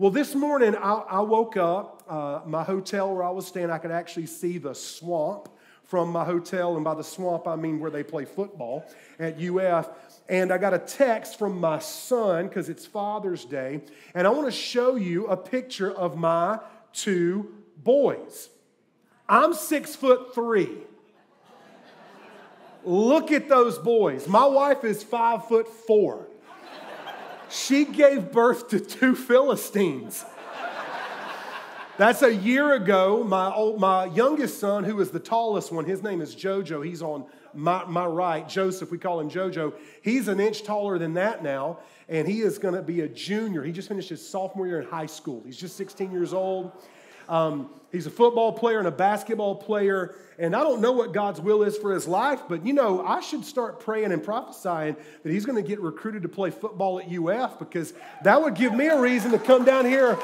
Well, this morning I, I woke up. Uh, my hotel where I was staying, I could actually see the swamp from my hotel. And by the swamp, I mean where they play football at UF. And I got a text from my son because it's Father's Day. And I want to show you a picture of my two boys. I'm six foot three. Look at those boys. My wife is five foot four. She gave birth to two Philistines. That's a year ago. My, old, my youngest son, who is the tallest one, his name is Jojo. He's on my, my right. Joseph, we call him Jojo. He's an inch taller than that now, and he is going to be a junior. He just finished his sophomore year in high school. He's just 16 years old. Um, he's a football player and a basketball player. And I don't know what God's will is for his life, but you know, I should start praying and prophesying that he's going to get recruited to play football at UF because that would give me a reason to come down here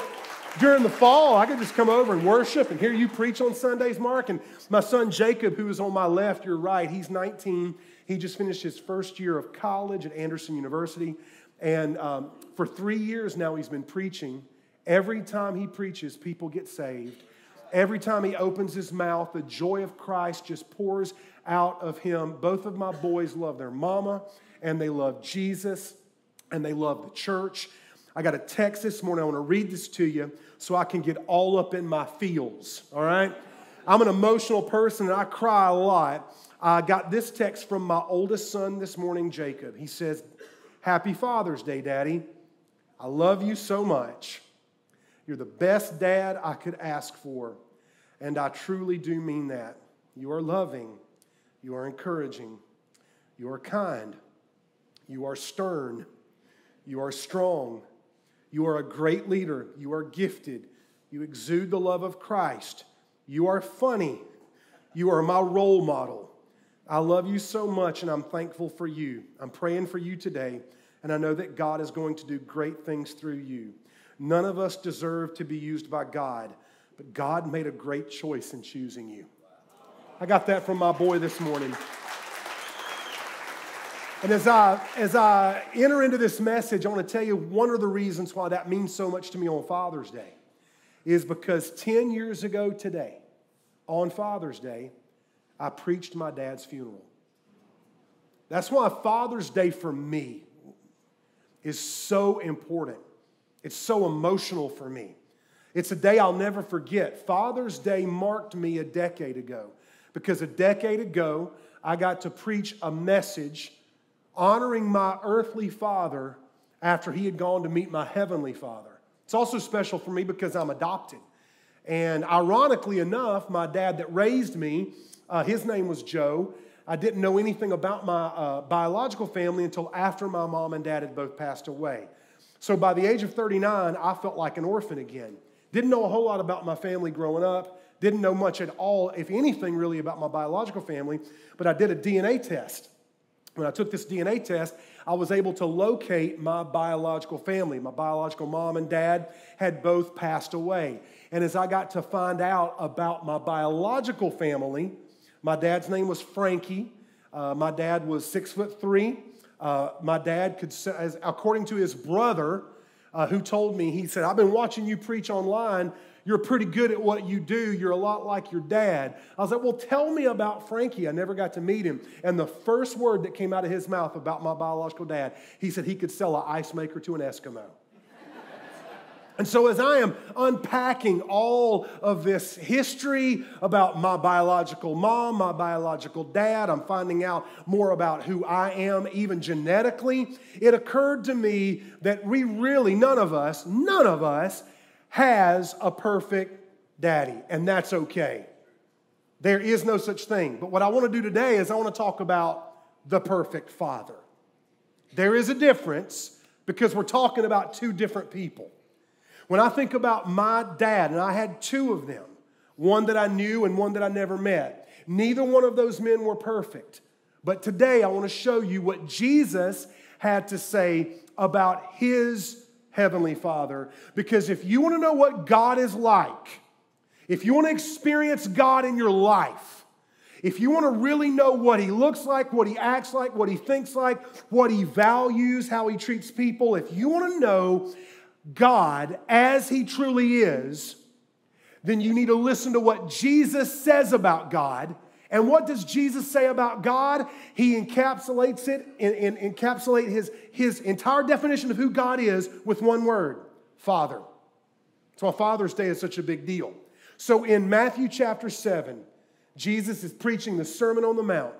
during the fall. I could just come over and worship and hear you preach on Sundays, Mark. And my son Jacob, who is on my left, you're right, he's 19. He just finished his first year of college at Anderson University. And um, for three years now, he's been preaching. Every time he preaches, people get saved. Every time he opens his mouth, the joy of Christ just pours out of him. Both of my boys love their mama and they love Jesus and they love the church. I got a text this morning. I want to read this to you so I can get all up in my feels, all right? I'm an emotional person and I cry a lot. I got this text from my oldest son this morning, Jacob. He says, Happy Father's Day, Daddy. I love you so much. You're the best dad I could ask for. And I truly do mean that. You are loving, you are encouraging, you are kind, you are stern, you are strong, you are a great leader, you are gifted, you exude the love of Christ, you are funny, you are my role model. I love you so much and I'm thankful for you. I'm praying for you today, and I know that God is going to do great things through you. None of us deserve to be used by God but God made a great choice in choosing you. I got that from my boy this morning. And as I, as I enter into this message, I want to tell you one of the reasons why that means so much to me on Father's Day is because 10 years ago today, on Father's Day, I preached my dad's funeral. That's why Father's Day for me is so important. It's so emotional for me. It's a day I'll never forget. Father's Day marked me a decade ago because a decade ago, I got to preach a message honoring my earthly father after he had gone to meet my heavenly father. It's also special for me because I'm adopted. And ironically enough, my dad that raised me, uh, his name was Joe. I didn't know anything about my uh, biological family until after my mom and dad had both passed away. So by the age of 39, I felt like an orphan again. Didn't know a whole lot about my family growing up. Didn't know much at all, if anything, really, about my biological family. But I did a DNA test. When I took this DNA test, I was able to locate my biological family. My biological mom and dad had both passed away. And as I got to find out about my biological family, my dad's name was Frankie. Uh, my dad was six foot three. Uh, my dad could, as, according to his brother, uh, who told me, he said, I've been watching you preach online. You're pretty good at what you do. You're a lot like your dad. I was like, Well, tell me about Frankie. I never got to meet him. And the first word that came out of his mouth about my biological dad, he said he could sell an ice maker to an Eskimo. And so, as I am unpacking all of this history about my biological mom, my biological dad, I'm finding out more about who I am, even genetically. It occurred to me that we really, none of us, none of us has a perfect daddy, and that's okay. There is no such thing. But what I want to do today is I want to talk about the perfect father. There is a difference because we're talking about two different people. When I think about my dad, and I had two of them, one that I knew and one that I never met, neither one of those men were perfect. But today I want to show you what Jesus had to say about his heavenly Father. Because if you want to know what God is like, if you want to experience God in your life, if you want to really know what he looks like, what he acts like, what he thinks like, what he values, how he treats people, if you want to know God as He truly is, then you need to listen to what Jesus says about God. And what does Jesus say about God? He encapsulates it, in, in, encapsulate his, his entire definition of who God is with one word Father. That's why Father's Day is such a big deal. So in Matthew chapter 7, Jesus is preaching the Sermon on the Mount.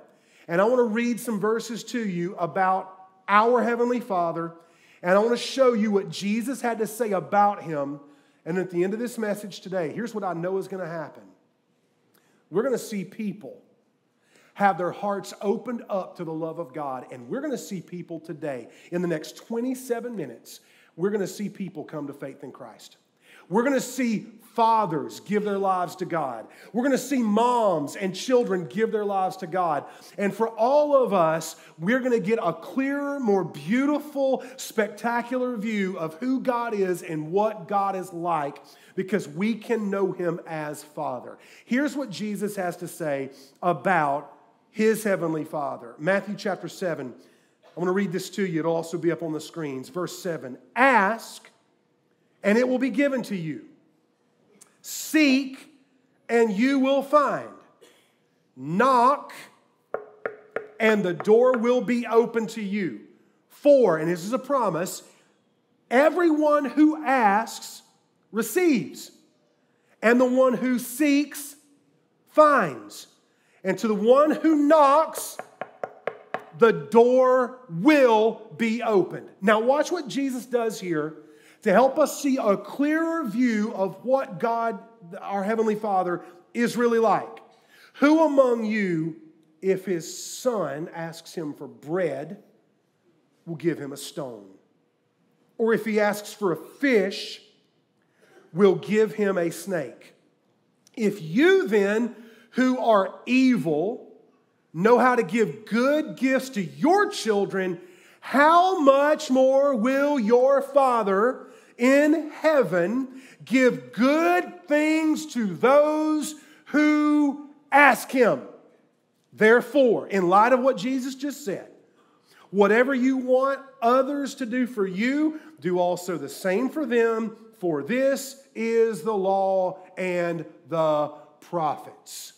And I want to read some verses to you about our Heavenly Father. And I want to show you what Jesus had to say about him. And at the end of this message today, here's what I know is going to happen we're going to see people have their hearts opened up to the love of God. And we're going to see people today, in the next 27 minutes, we're going to see people come to faith in Christ. We're going to see fathers give their lives to God. We're going to see moms and children give their lives to God. And for all of us, we're going to get a clearer, more beautiful, spectacular view of who God is and what God is like because we can know him as Father. Here's what Jesus has to say about his heavenly Father. Matthew chapter 7. I want to read this to you. It'll also be up on the screens. Verse 7 Ask, and it will be given to you. Seek, and you will find. Knock, and the door will be open to you. For, and this is a promise, everyone who asks receives, and the one who seeks finds. And to the one who knocks, the door will be opened. Now, watch what Jesus does here to help us see a clearer view of what God, our Heavenly Father, is really like. Who among you, if his son asks him for bread, will give him a stone? Or if he asks for a fish, will give him a snake? If you then, who are evil, know how to give good gifts to your children, how much more will your Father in heaven give good things to those who ask him. Therefore, in light of what Jesus just said, whatever you want others to do for you, do also the same for them, for this is the law and the prophets.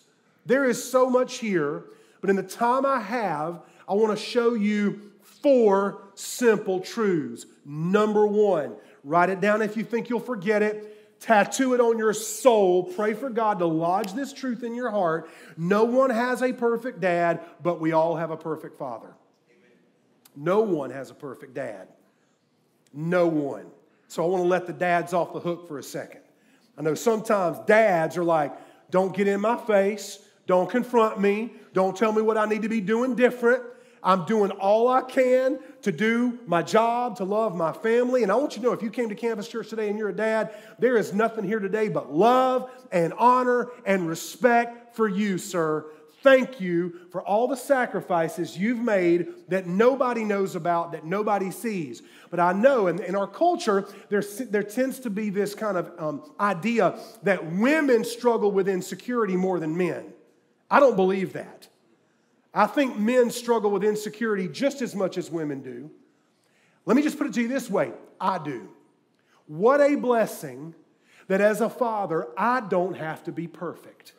There is so much here, but in the time I have, I want to show you four simple truths. Number one, Write it down if you think you'll forget it. Tattoo it on your soul. Pray for God to lodge this truth in your heart. No one has a perfect dad, but we all have a perfect father. No one has a perfect dad. No one. So I want to let the dads off the hook for a second. I know sometimes dads are like, don't get in my face, don't confront me, don't tell me what I need to be doing different. I'm doing all I can to do my job, to love my family. And I want you to know if you came to Canvas Church today and you're a dad, there is nothing here today but love and honor and respect for you, sir. Thank you for all the sacrifices you've made that nobody knows about, that nobody sees. But I know in, in our culture, there, there tends to be this kind of um, idea that women struggle with insecurity more than men. I don't believe that. I think men struggle with insecurity just as much as women do. Let me just put it to you this way I do. What a blessing that as a father, I don't have to be perfect.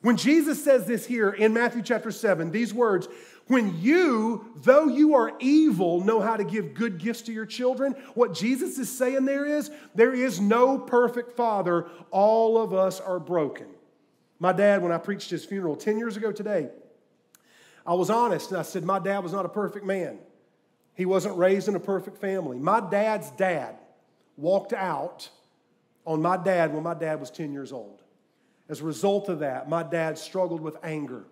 When Jesus says this here in Matthew chapter 7, these words, when you, though you are evil, know how to give good gifts to your children, what Jesus is saying there is, there is no perfect father. All of us are broken. My dad, when I preached his funeral 10 years ago today, I was honest and I said, My dad was not a perfect man. He wasn't raised in a perfect family. My dad's dad walked out on my dad when my dad was 10 years old. As a result of that, my dad struggled with anger.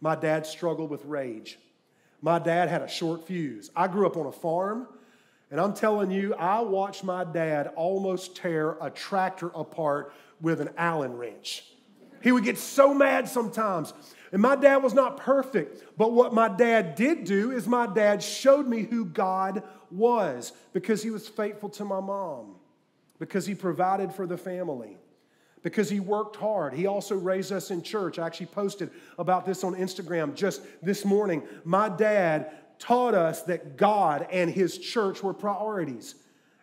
My dad struggled with rage. My dad had a short fuse. I grew up on a farm, and I'm telling you, I watched my dad almost tear a tractor apart with an Allen wrench. He would get so mad sometimes. And my dad was not perfect, but what my dad did do is my dad showed me who God was because he was faithful to my mom, because he provided for the family, because he worked hard. He also raised us in church. I actually posted about this on Instagram just this morning. My dad taught us that God and his church were priorities.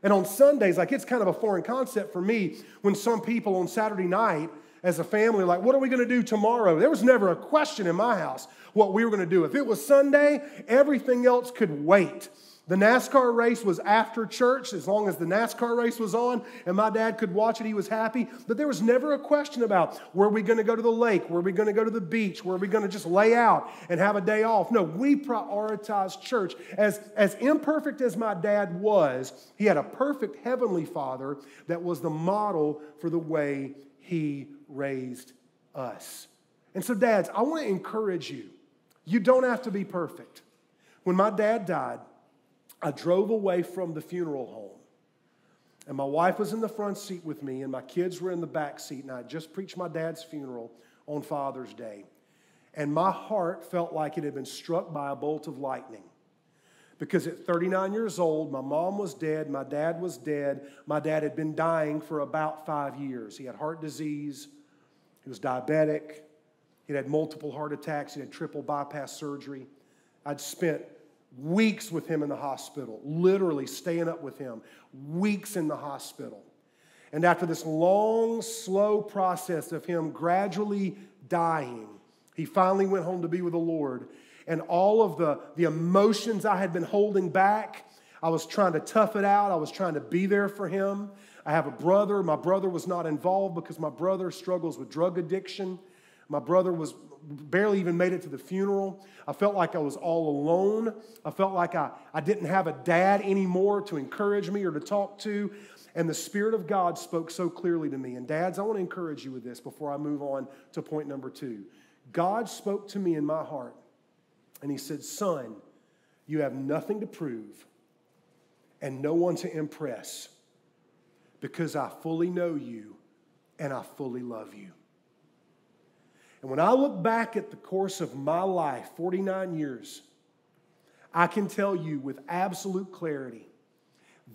And on Sundays, like it's kind of a foreign concept for me when some people on Saturday night as a family, like, what are we going to do tomorrow? There was never a question in my house what we were going to do. If it was Sunday, everything else could wait. The NASCAR race was after church, as long as the NASCAR race was on and my dad could watch it, he was happy. But there was never a question about were we going to go to the lake? Were we going to go to the beach? Were we going to just lay out and have a day off? No, we prioritized church. As, as imperfect as my dad was, he had a perfect heavenly father that was the model for the way he raised us. And so, dads, I want to encourage you. You don't have to be perfect. When my dad died, I drove away from the funeral home. And my wife was in the front seat with me, and my kids were in the back seat. And I just preached my dad's funeral on Father's Day. And my heart felt like it had been struck by a bolt of lightning. Because at 39 years old, my mom was dead, my dad was dead. My dad had been dying for about five years. He had heart disease, he was diabetic, he had multiple heart attacks, he had triple bypass surgery. I'd spent weeks with him in the hospital, literally staying up with him, weeks in the hospital. And after this long, slow process of him gradually dying, he finally went home to be with the Lord. And all of the, the emotions I had been holding back, I was trying to tough it out. I was trying to be there for him. I have a brother. My brother was not involved because my brother struggles with drug addiction. My brother was barely even made it to the funeral. I felt like I was all alone. I felt like I, I didn't have a dad anymore to encourage me or to talk to. And the Spirit of God spoke so clearly to me. And, dads, I want to encourage you with this before I move on to point number two. God spoke to me in my heart, and He said, Son, you have nothing to prove and no one to impress because I fully know you and I fully love you. And when I look back at the course of my life, 49 years, I can tell you with absolute clarity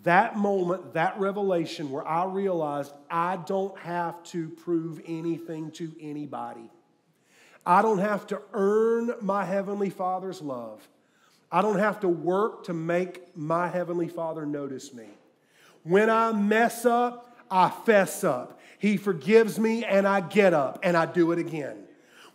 that moment, that revelation where I realized I don't have to prove anything to anybody. I don't have to earn my Heavenly Father's love. I don't have to work to make my Heavenly Father notice me. When I mess up, I fess up. He forgives me and I get up and I do it again.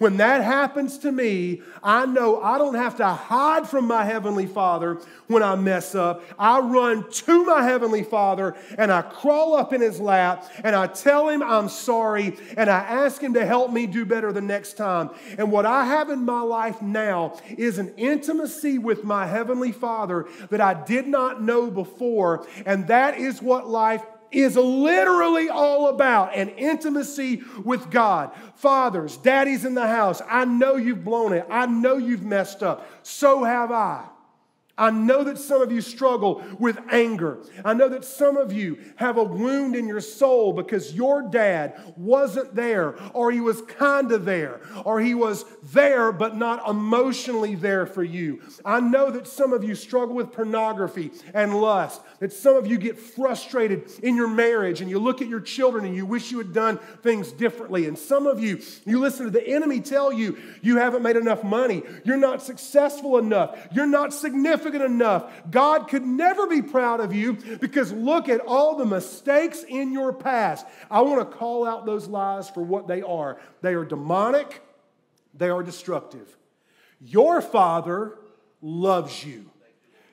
When that happens to me, I know I don't have to hide from my Heavenly Father when I mess up. I run to my Heavenly Father and I crawl up in His lap and I tell Him I'm sorry and I ask Him to help me do better the next time. And what I have in my life now is an intimacy with my Heavenly Father that I did not know before. And that is what life is literally all about an intimacy with God. Fathers, daddies in the house, I know you've blown it. I know you've messed up. So have I. I know that some of you struggle with anger. I know that some of you have a wound in your soul because your dad wasn't there, or he was kind of there, or he was there but not emotionally there for you. I know that some of you struggle with pornography and lust, that some of you get frustrated in your marriage and you look at your children and you wish you had done things differently. And some of you, you listen to the enemy tell you you haven't made enough money, you're not successful enough, you're not significant significant enough. God could never be proud of you because look at all the mistakes in your past. I want to call out those lies for what they are they are demonic, they are destructive. Your Father loves you.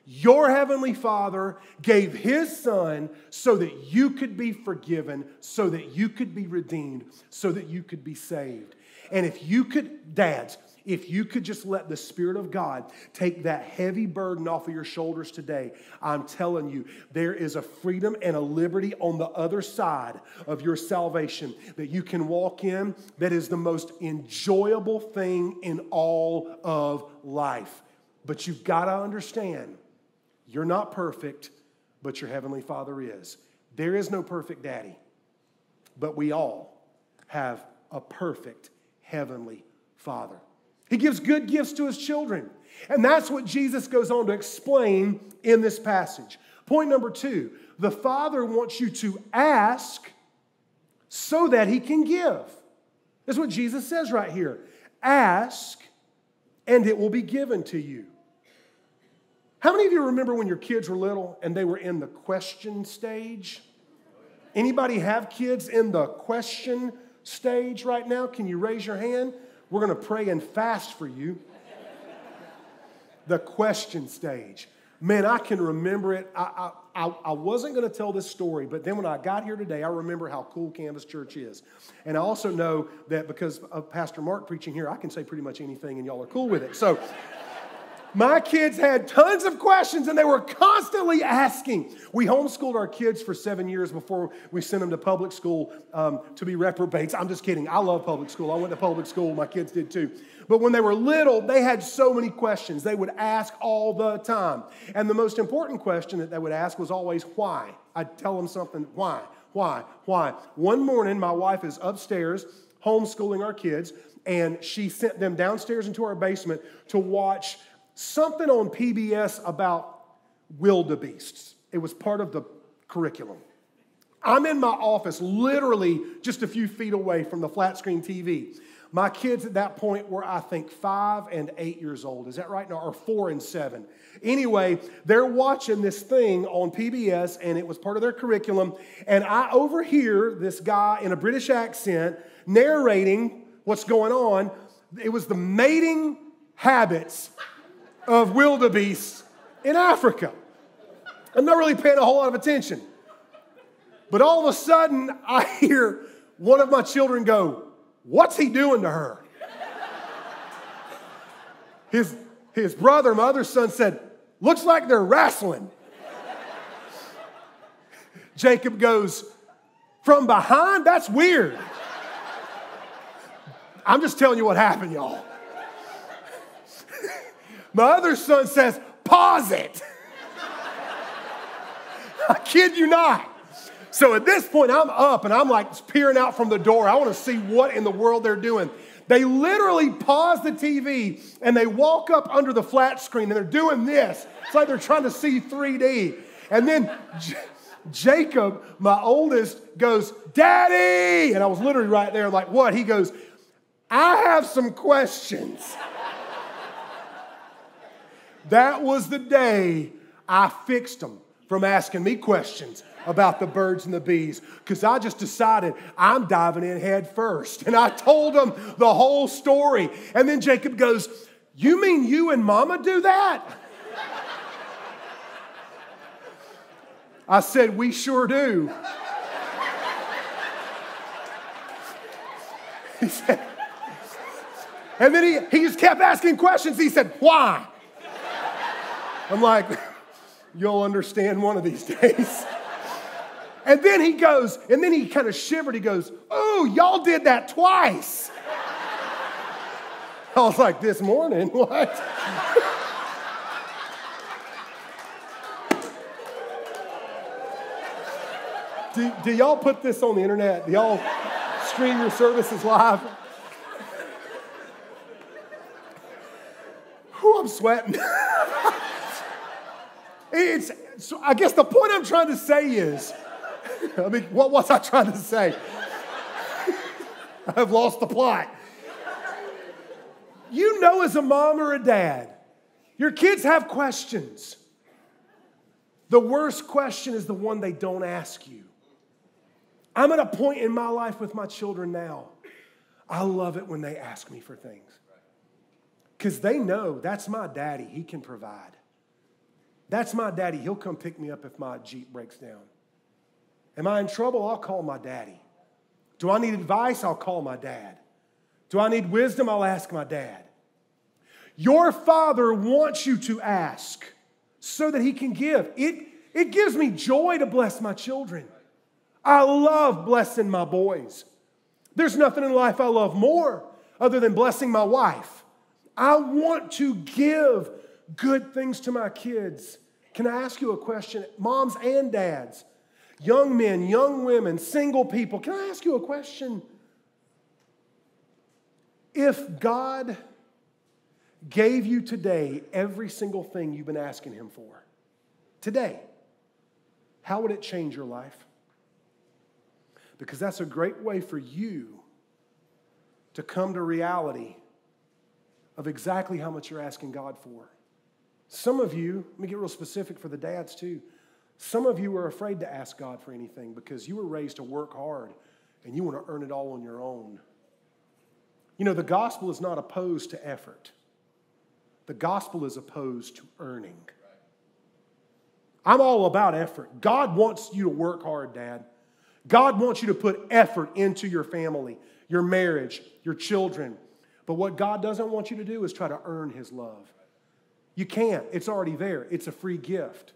Your Heavenly Father gave His Son so that you could be forgiven, so that you could be redeemed, so that you could be saved. And if you could, dads, if you could just let the Spirit of God take that heavy burden off of your shoulders today, I'm telling you, there is a freedom and a liberty on the other side of your salvation that you can walk in that is the most enjoyable thing in all of life. But you've got to understand, you're not perfect, but your Heavenly Father is. There is no perfect daddy, but we all have a perfect Heavenly Father. He gives good gifts to his children. And that's what Jesus goes on to explain in this passage. Point number two the Father wants you to ask so that he can give. That's what Jesus says right here. Ask, and it will be given to you. How many of you remember when your kids were little and they were in the question stage? Anybody have kids in the question stage right now? Can you raise your hand? We're going to pray and fast for you. the question stage. Man, I can remember it. I, I, I wasn't going to tell this story, but then when I got here today, I remember how cool Canvas Church is. And I also know that because of Pastor Mark preaching here, I can say pretty much anything and y'all are cool with it. So, my kids had tons of questions and they were constantly asking. We homeschooled our kids for seven years before we sent them to public school um, to be reprobates. I'm just kidding. I love public school. I went to public school. My kids did too. But when they were little, they had so many questions. They would ask all the time. And the most important question that they would ask was always, why? I'd tell them something, why? Why? Why? One morning, my wife is upstairs homeschooling our kids, and she sent them downstairs into our basement to watch something on PBS about wildebeests. It was part of the curriculum. I'm in my office, literally just a few feet away from the flat screen TV. My kids at that point were, I think, five and eight years old. Is that right? No, or four and seven. Anyway, they're watching this thing on PBS, and it was part of their curriculum. And I overhear this guy in a British accent narrating what's going on. It was the mating habits of wildebeest in Africa. I'm not really paying a whole lot of attention. But all of a sudden, I hear one of my children go, What's he doing to her? His, his brother, my other son, said, Looks like they're wrestling. Jacob goes, From behind? That's weird. I'm just telling you what happened, y'all. My other son says, Pause it. I kid you not. So at this point, I'm up and I'm like peering out from the door. I want to see what in the world they're doing. They literally pause the TV and they walk up under the flat screen and they're doing this. It's like they're trying to see 3D. And then J- Jacob, my oldest, goes, Daddy! And I was literally right there, like, what? He goes, I have some questions. That was the day I fixed them from asking me questions about the birds and the bees because I just decided I'm diving in head first. And I told them the whole story. And then Jacob goes, You mean you and mama do that? I said, We sure do. He said, and then he, he just kept asking questions. He said, Why? I'm like, You'll understand one of these days. And then he goes, and then he kind of shivered. He goes, Oh, y'all did that twice. I was like, This morning? What? do, do y'all put this on the internet? Do y'all stream your services live? Whew, I'm sweating. it's, so I guess the point I'm trying to say is, I mean, what was I trying to say? I've lost the plot. You know, as a mom or a dad, your kids have questions. The worst question is the one they don't ask you. I'm at a point in my life with my children now. I love it when they ask me for things because they know that's my daddy. He can provide. That's my daddy. He'll come pick me up if my Jeep breaks down. Am I in trouble? I'll call my daddy. Do I need advice? I'll call my dad. Do I need wisdom? I'll ask my dad. Your father wants you to ask so that he can give. It, it gives me joy to bless my children. I love blessing my boys. There's nothing in life I love more other than blessing my wife. I want to give good things to my kids. Can I ask you a question? Moms and dads, young men, young women, single people, can I ask you a question? If God gave you today every single thing you've been asking Him for, today, how would it change your life? Because that's a great way for you to come to reality of exactly how much you're asking God for. Some of you, let me get real specific for the dads too. Some of you are afraid to ask God for anything because you were raised to work hard and you want to earn it all on your own. You know, the gospel is not opposed to effort, the gospel is opposed to earning. I'm all about effort. God wants you to work hard, Dad. God wants you to put effort into your family, your marriage, your children. But what God doesn't want you to do is try to earn His love. You can't, it's already there, it's a free gift.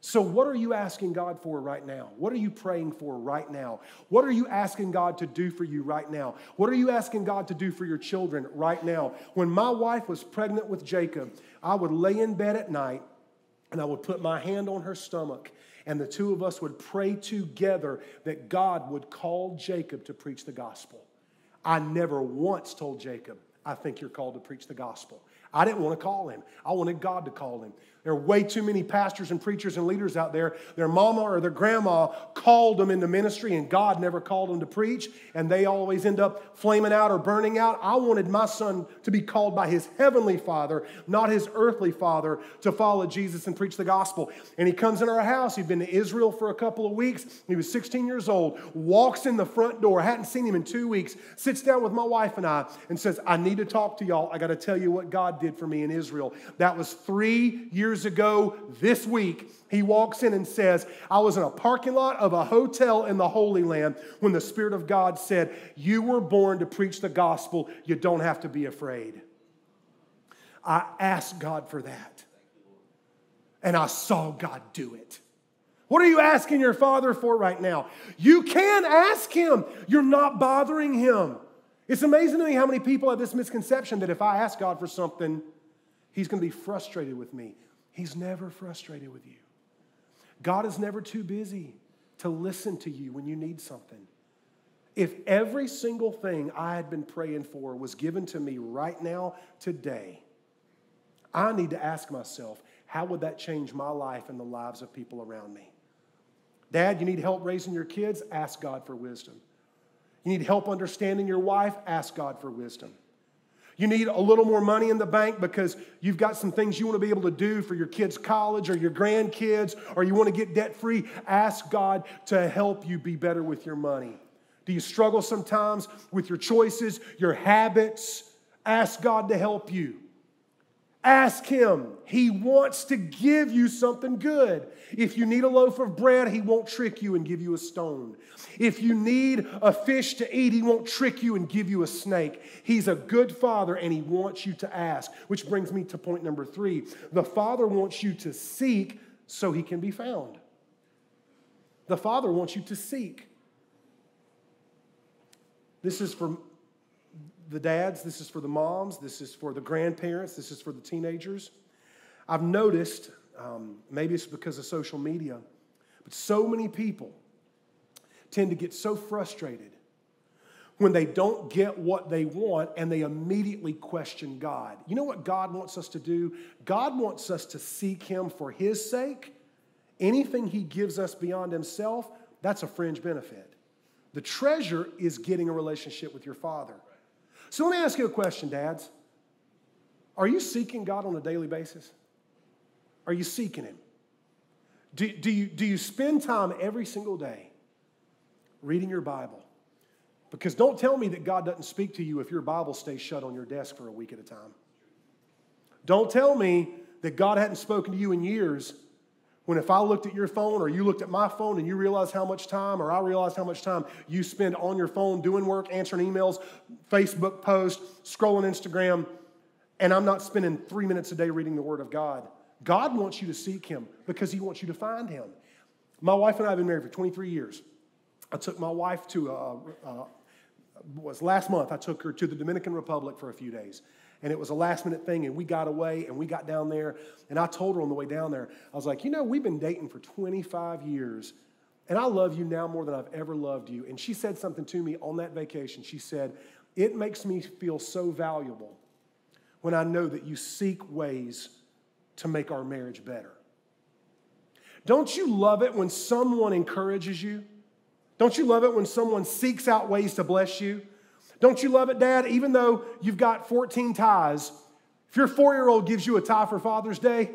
So, what are you asking God for right now? What are you praying for right now? What are you asking God to do for you right now? What are you asking God to do for your children right now? When my wife was pregnant with Jacob, I would lay in bed at night and I would put my hand on her stomach, and the two of us would pray together that God would call Jacob to preach the gospel. I never once told Jacob, I think you're called to preach the gospel. I didn't want to call him. I wanted God to call him. There are way too many pastors and preachers and leaders out there. Their mama or their grandma called them into ministry, and God never called them to preach, and they always end up flaming out or burning out. I wanted my son to be called by his heavenly father, not his earthly father, to follow Jesus and preach the gospel. And he comes in our house. He'd been to Israel for a couple of weeks. He was 16 years old, walks in the front door, hadn't seen him in two weeks, sits down with my wife and I, and says, I need to talk to y'all. I got to tell you what God did for me in Israel. That was three years years ago this week, he walks in and says, I was in a parking lot of a hotel in the Holy Land when the Spirit of God said, You were born to preach the gospel. You don't have to be afraid. I asked God for that, and I saw God do it. What are you asking your father for right now? You can ask him. You're not bothering him. It's amazing to me how many people have this misconception that if I ask God for something, he's going to be frustrated with me. He's never frustrated with you. God is never too busy to listen to you when you need something. If every single thing I had been praying for was given to me right now, today, I need to ask myself, how would that change my life and the lives of people around me? Dad, you need help raising your kids? Ask God for wisdom. You need help understanding your wife? Ask God for wisdom. You need a little more money in the bank because you've got some things you want to be able to do for your kids' college or your grandkids, or you want to get debt free. Ask God to help you be better with your money. Do you struggle sometimes with your choices, your habits? Ask God to help you. Ask Him. He wants to give you something good. If you need a loaf of bread, He won't trick you and give you a stone. If you need a fish to eat, He won't trick you and give you a snake. He's a good Father and He wants you to ask. Which brings me to point number three the Father wants you to seek so He can be found. The Father wants you to seek. This is for the dads, this is for the moms, this is for the grandparents, this is for the teenagers. I've noticed, um, maybe it's because of social media, but so many people tend to get so frustrated when they don't get what they want and they immediately question God. You know what God wants us to do? God wants us to seek Him for His sake. Anything He gives us beyond Himself, that's a fringe benefit. The treasure is getting a relationship with your Father. So let me ask you a question, dads. Are you seeking God on a daily basis? Are you seeking Him? Do, do, you, do you spend time every single day reading your Bible? Because don't tell me that God doesn't speak to you if your Bible stays shut on your desk for a week at a time. Don't tell me that God hadn't spoken to you in years when if I looked at your phone or you looked at my phone and you realize how much time or I realize how much time you spend on your phone doing work, answering emails, Facebook posts, scrolling Instagram, and I'm not spending three minutes a day reading the Word of God. God wants you to seek Him because He wants you to find Him. My wife and I have been married for 23 years. I took my wife to, a, a, was last month, I took her to the Dominican Republic for a few days and it was a last minute thing, and we got away and we got down there. And I told her on the way down there, I was like, you know, we've been dating for 25 years, and I love you now more than I've ever loved you. And she said something to me on that vacation. She said, It makes me feel so valuable when I know that you seek ways to make our marriage better. Don't you love it when someone encourages you? Don't you love it when someone seeks out ways to bless you? Don't you love it, Dad? Even though you've got 14 ties, if your four year old gives you a tie for Father's Day,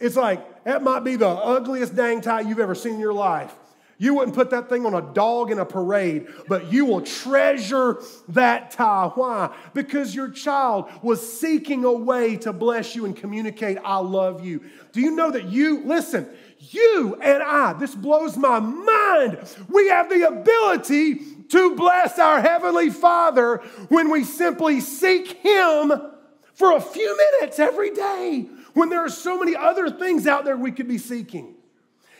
It's like, that might be the ugliest dang tie you've ever seen in your life. You wouldn't put that thing on a dog in a parade, but you will treasure that tie. Why? Because your child was seeking a way to bless you and communicate, I love you. Do you know that you, listen, you and I, this blows my mind. We have the ability to bless our Heavenly Father when we simply seek Him for a few minutes every day when there are so many other things out there we could be seeking.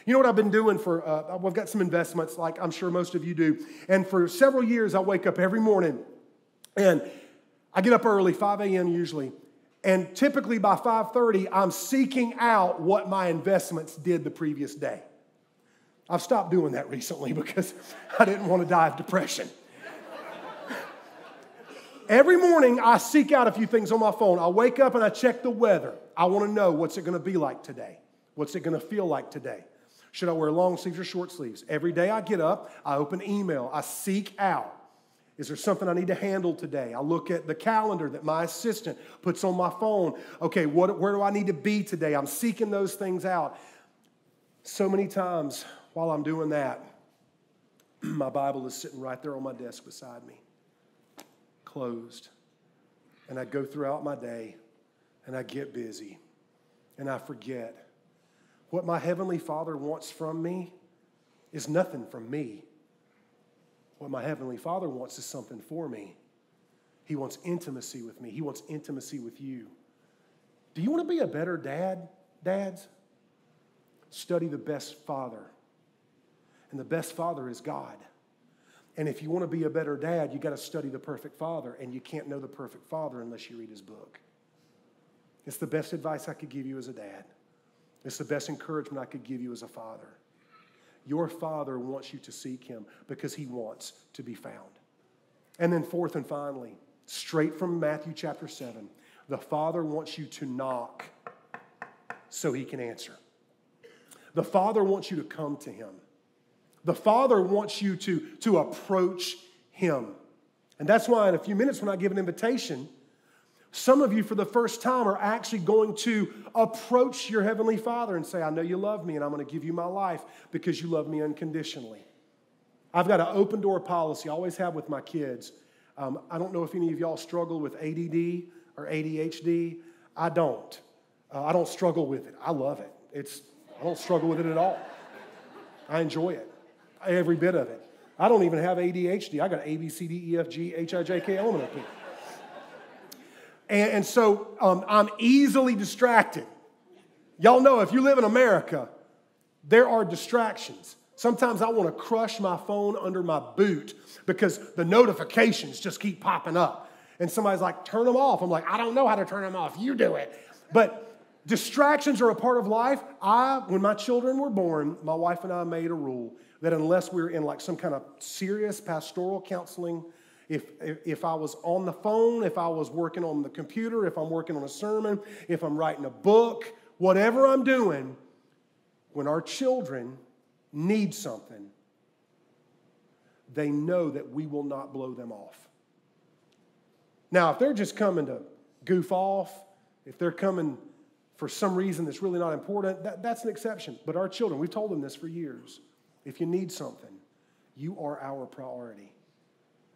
You know what I've been doing for, uh, I've got some investments like I'm sure most of you do. And for several years, I wake up every morning and I get up early, 5 a.m. usually. And typically by 5:30, I'm seeking out what my investments did the previous day. I've stopped doing that recently because I didn't want to die of depression. Every morning, I seek out a few things on my phone. I wake up and I check the weather. I want to know what's it going to be like today? What's it going to feel like today? Should I wear long sleeves or short sleeves? Every day I get up, I open email, I seek out. Is there something I need to handle today? I look at the calendar that my assistant puts on my phone. Okay, what, where do I need to be today? I'm seeking those things out. So many times while I'm doing that, my Bible is sitting right there on my desk beside me, closed. And I go throughout my day and I get busy and I forget what my Heavenly Father wants from me is nothing from me. What my Heavenly Father wants is something for me. He wants intimacy with me, He wants intimacy with you. Do you want to be a better dad, dads? Study the best father. And the best father is God. And if you want to be a better dad, you got to study the perfect father. And you can't know the perfect father unless you read his book. It's the best advice I could give you as a dad. It's the best encouragement I could give you as a father. Your father wants you to seek him because he wants to be found. And then, fourth and finally, straight from Matthew chapter 7, the father wants you to knock so he can answer. The father wants you to come to him. The father wants you to, to approach him. And that's why, in a few minutes, when I give an invitation, some of you, for the first time, are actually going to approach your Heavenly Father and say, I know you love me, and I'm going to give you my life because you love me unconditionally. I've got an open door policy, I always have with my kids. Um, I don't know if any of y'all struggle with ADD or ADHD. I don't. Uh, I don't struggle with it. I love it. It's, I don't struggle with it at all. I enjoy it, every bit of it. I don't even have ADHD. I got A, B, C, D, E, F, G, H, I, J, K, P. And, and so um, I'm easily distracted. Y'all know if you live in America, there are distractions. Sometimes I want to crush my phone under my boot because the notifications just keep popping up. And somebody's like, turn them off. I'm like, I don't know how to turn them off. You do it. But distractions are a part of life. I, when my children were born, my wife and I made a rule that unless we were in like some kind of serious pastoral counseling if, if I was on the phone, if I was working on the computer, if I'm working on a sermon, if I'm writing a book, whatever I'm doing, when our children need something, they know that we will not blow them off. Now, if they're just coming to goof off, if they're coming for some reason that's really not important, that, that's an exception. But our children, we've told them this for years. If you need something, you are our priority.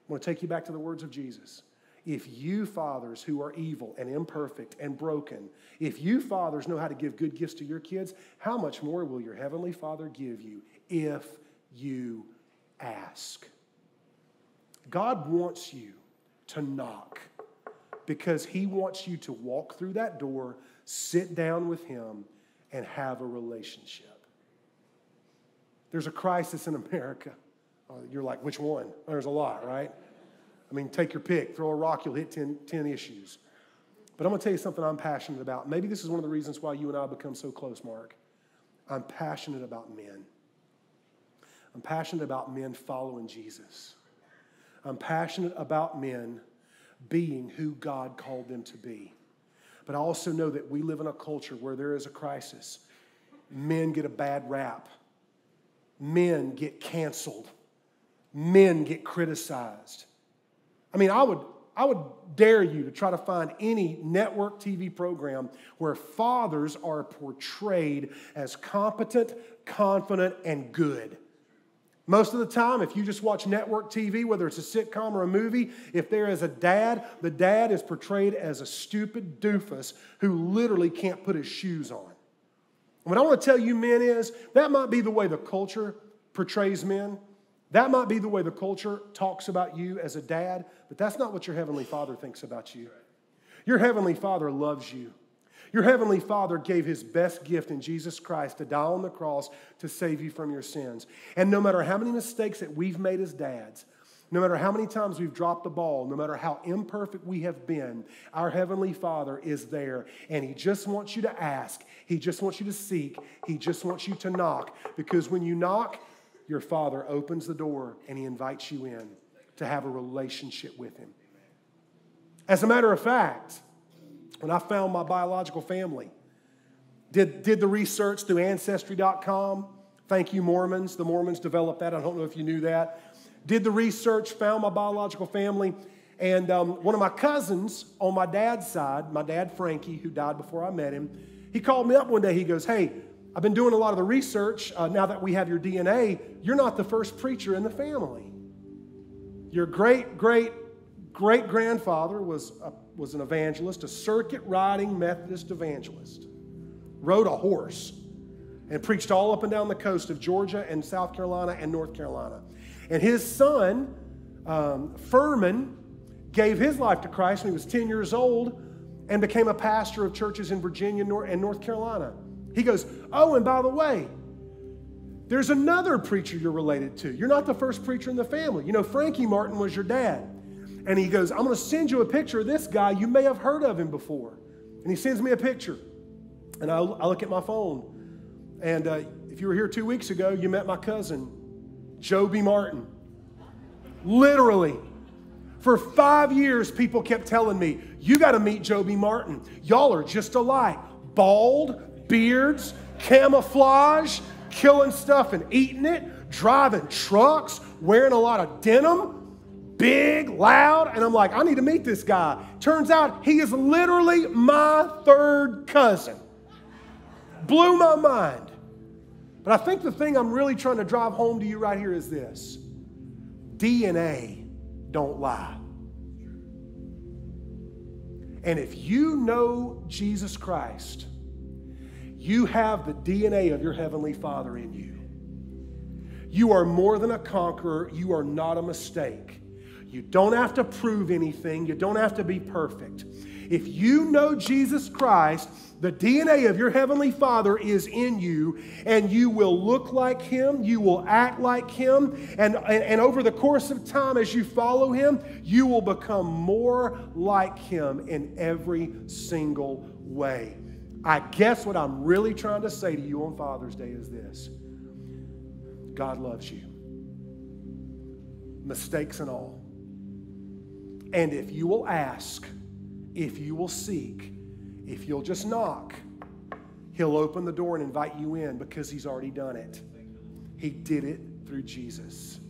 I want to take you back to the words of Jesus. If you fathers who are evil and imperfect and broken, if you fathers know how to give good gifts to your kids, how much more will your heavenly Father give you if you ask? God wants you to knock because he wants you to walk through that door, sit down with him, and have a relationship. There's a crisis in America. Uh, you're like, which one? There's a lot, right? I mean, take your pick, throw a rock, you'll hit 10, 10 issues. But I'm going to tell you something I'm passionate about. Maybe this is one of the reasons why you and I become so close, Mark. I'm passionate about men. I'm passionate about men following Jesus. I'm passionate about men being who God called them to be. But I also know that we live in a culture where there is a crisis. Men get a bad rap, men get canceled men get criticized. I mean, I would, I would dare you to try to find any network TV program where fathers are portrayed as competent, confident, and good. Most of the time, if you just watch network TV, whether it's a sitcom or a movie, if there is a dad, the dad is portrayed as a stupid doofus who literally can't put his shoes on. What I want to tell you, men, is that might be the way the culture portrays men. That might be the way the culture talks about you as a dad, but that's not what your Heavenly Father thinks about you. Your Heavenly Father loves you. Your Heavenly Father gave His best gift in Jesus Christ to die on the cross to save you from your sins. And no matter how many mistakes that we've made as dads, no matter how many times we've dropped the ball, no matter how imperfect we have been, our Heavenly Father is there. And He just wants you to ask. He just wants you to seek. He just wants you to knock. Because when you knock, your Father opens the door and He invites you in to have a relationship with Him. As a matter of fact, when I found my biological family, did, did the research through Ancestry.com. Thank you, Mormons. The Mormons developed that. I don't know if you knew that. Did the research, found my biological family. And um, one of my cousins on my dad's side, my dad Frankie, who died before I met him, he called me up one day. He goes, Hey, I've been doing a lot of the research. Uh, now that we have your DNA, you're not the first preacher in the family. Your great, great, great grandfather was, was an evangelist, a circuit riding Methodist evangelist. Rode a horse and preached all up and down the coast of Georgia and South Carolina and North Carolina. And his son, um, Furman, gave his life to Christ when he was 10 years old and became a pastor of churches in Virginia and North Carolina. He goes, Oh, and by the way, there's another preacher you're related to. You're not the first preacher in the family. You know, Frankie Martin was your dad. And he goes, I'm going to send you a picture of this guy. You may have heard of him before. And he sends me a picture. And I, I look at my phone. And uh, if you were here two weeks ago, you met my cousin, Joby Martin. Literally. For five years, people kept telling me, You got to meet Joby Martin. Y'all are just alike. Bald, beards, camouflage, killing stuff and eating it, driving trucks, wearing a lot of denim, big, loud. And I'm like, I need to meet this guy. Turns out he is literally my third cousin. Blew my mind. But I think the thing I'm really trying to drive home to you right here is this DNA don't lie. And if you know Jesus Christ, you have the DNA of your Heavenly Father in you. You are more than a conqueror. You are not a mistake. You don't have to prove anything. You don't have to be perfect. If you know Jesus Christ, the DNA of your Heavenly Father is in you, and you will look like Him, you will act like Him, and, and, and, over the course of time, as you follow Him, you will become more like Him in every single way. I guess what I'm really trying to say to you on Father's Day is this God loves you, mistakes and all. And if you will ask, if you will seek, if you'll just knock, He'll open the door and invite you in because He's already done it. He did it through Jesus.